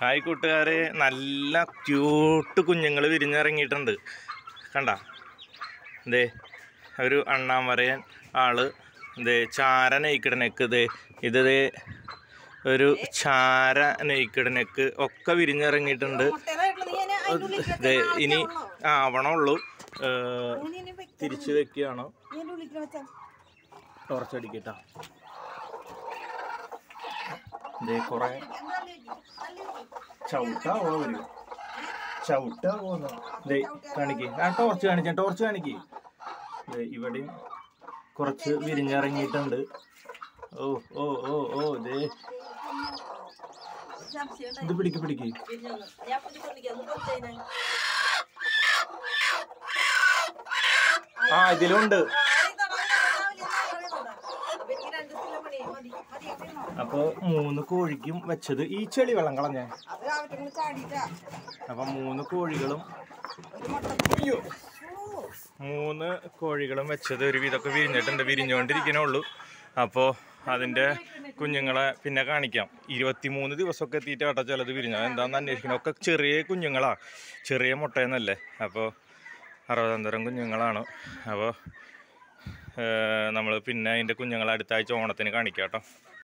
Hi കൂട്ടുകാരെ. നല്ല cute കുഞ്ഞുങ്ങൾ വിരിഞ്ഞിറങ്ങിയിട്ടുണ്ട്. കണ്ട? ദേ ഒരു അണ്ണാൻ അണ്ണാമറയൻ ആൾ ദേ ചാര നെയ്ക്കിട നെക്ക് ദേ ഇത് ദേ ഒരു ചാര നെയ്ക്കിട നെക്ക് ഒക്കെ വിരിഞ്ഞിറങ്ങിയിട്ടുണ്ട്. ദേ ഇനി ആവണുള്ളൂ തിരിച്ചു വെക്കുകയാണോ ടോർച്ചടിക്കട്ടാ ദേ കുറെ ചവിട്ടാവോ വരും ചവിട്ടാവോ ദേ കാണിക്ക്. ആ ടോർച്ച് കാണിച്ച ടോർച്ച് കാണിക്കേ. ദേ ഇവിടെയും കുറച്ച് വിരിഞ്ഞിറങ്ങിയിട്ടുണ്ട്. ഓ ഓ ഓ ഓ ദേ. ഇത് പിടിക്ക് പിടിക്ക്. ആ ഇതിലുണ്ട്. അപ്പൊ മൂന്ന് കോഴിക്കും വെച്ചത് ഈ ചെളി വെള്ളം കളഞ്ഞേ അപ്പൊ മൂന്ന് കോഴികളും മൂന്ന് കോഴികളും വെച്ചത് ഒരു വിധമൊക്കെ വിരിഞ്ഞിട്ടുണ്ട് വിരിഞ്ഞുകൊണ്ടിരിക്കണേ ഉള്ളൂ. അപ്പോൾ അതിന്റെ കുഞ്ഞുങ്ങളെ പിന്നെ കാണിക്കാം. ഇരുപത്തിമൂന്ന് ദിവസമൊക്കെ എത്തിയിട്ട് കേട്ടോ ചിലത് വിരിഞ്ഞു എന്താണെന്ന് അന്വേഷിക്കണം. ഒക്കെ ചെറിയ കുഞ്ഞുങ്ങളാ. ചെറിയ മുട്ടയെന്നല്ലേ. അപ്പോൾ അറുപതാന്തരം കുഞ്ഞുങ്ങളാണ്. അപ്പോൾ നമ്മൾ പിന്നെ അതിന്റെ കുഞ്ഞുങ്ങളെ അടുത്ത ആഴ്ച ഓണത്തിന് കാണിക്കാം കേട്ടോ.